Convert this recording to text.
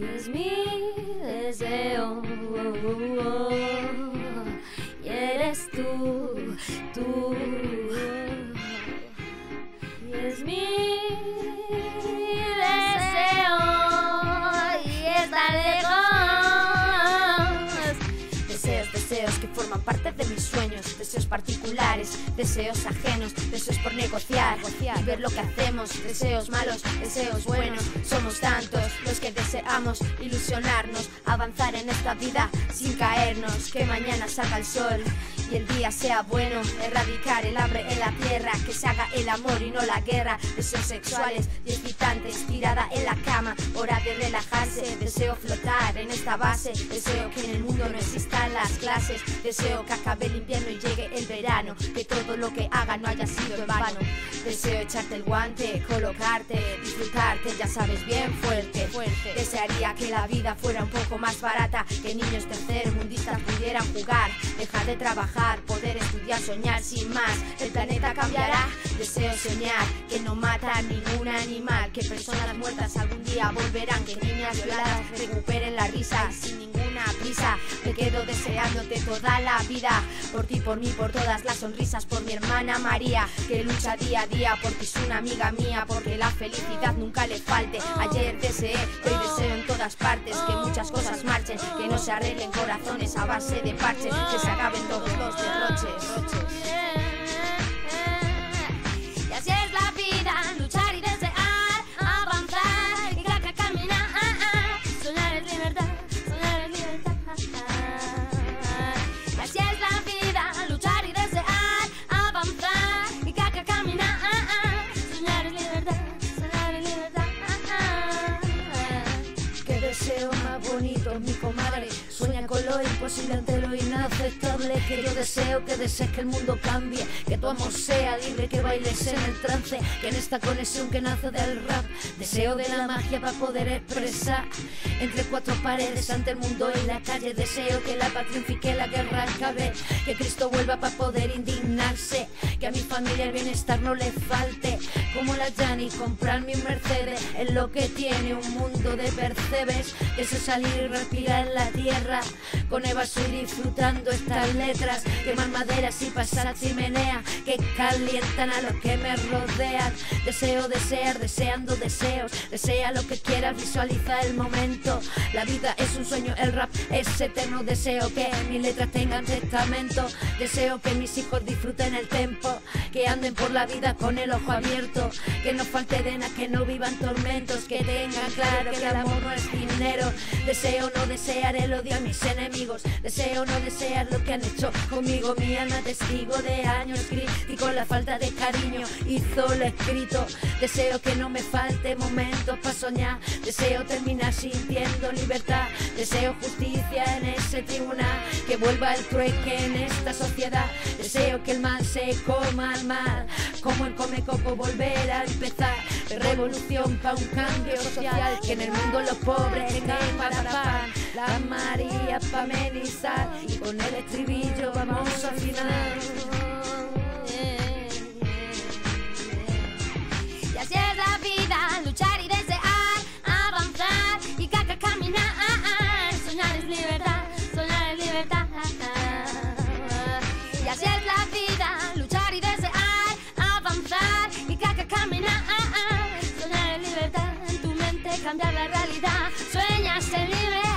Es mi deseo. Y eres tú, tú. Forman parte de mis sueños, deseos particulares, deseos ajenos, deseos por negociar, y ver lo que hacemos, deseos malos, deseos buenos, somos tantos los que deseamos ilusionarnos, avanzar en esta vida sin caernos, que mañana salga el sol y el día sea bueno, erradicar el hambre en la tierra, que se haga el amor y no la guerra, deseos sexuales y excitantes, tirada en la cama, hora de relajarse, deseo flotar en esta base, deseo que en el mundo las clases, deseo que acabe el invierno y llegue el verano, que todo lo que haga no haya sido en vano, deseo echarte el guante, colocarte, disfrutarte, ya sabes, bien fuerte, fuerte, desearía que la vida fuera un poco más barata, que niños tercermundistas pudieran jugar, dejar de trabajar, poder estudiar, soñar sin más, el planeta cambiará, deseo soñar, que no mata a ningún animal, que personas muertas algún día volverán, que niñas violadas recuperen la risa sin ninguna prisa, me quedo deseándote toda la vida, por ti, por mí, por todas las sonrisas, por mi hermana María, que lucha día a día por ti es una amiga mía, porque la felicidad nunca le falte, ayer deseé, hoy partes, que muchas cosas marchen, que no se arreglen corazones a base de parches, que se acaben todos los derroches. Lo imposible ante lo inaceptable. Que yo deseo que desees que el mundo cambie. Que tu amor sea libre, que bailes en el trance. Que en esta conexión que nace del rap. Deseo de la magia para poder expresar. Entre cuatro paredes ante el mundo y la calle. Deseo que la y que la guerra acabe. Que Cristo vuelva para poder indignarse. Que a mi familia el bienestar no le falte. Como la Jani, comprar mi Mercedes. Es lo que tiene un mundo de percebes. Que es salir y respirar en la tierra. Con Eva estoy disfrutando estas letras. Quemar maderas y pasar chimenea. Que calientan a los que me rodean. Deseo desear, deseando deseos. Desea lo que quieras, visualiza el momento. La vida es un sueño, el rap es eterno. Deseo que mis letras tengan testamento. Deseo que mis hijos disfruten el tempo. Que anden por la vida con el ojo abierto. Que no falte de nada, que no vivan tormentos. Que tengan claro que el amor no es dinero. Deseo no desear el odio a mis enemigos. Deseo no desear lo que han hecho conmigo. Mi alma testigo de años crítico. La falta de cariño hizo lo escrito. Deseo que no me falte momentos para soñar. Deseo terminar sintiendo libertad. Deseo justicia en ese tribunal. Que vuelva el trueque en esta sociedad. Deseo que el mal se coma Como el come coco volver a empezar. Revolución para un cambio social. Que en el mundo los pobres tengan para pan. La María para amenizar. Y con el estribillo vamos a afinar. Cambiar la realidad. Sueñas ser libre.